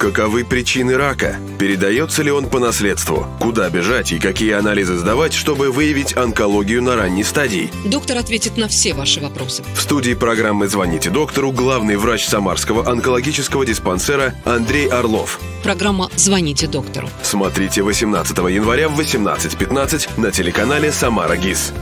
Каковы причины рака? Передается ли он по наследству? Куда бежать и какие анализы сдавать, чтобы выявить онкологию на ранней стадии? Доктор ответит на все ваши вопросы. В студии программы «Звоните доктору» главный врач Самарского онкологического диспансера Андрей Орлов. Программа «Звоните доктору». Смотрите 18 января в 18.15 на телеканале «Самара ГИС».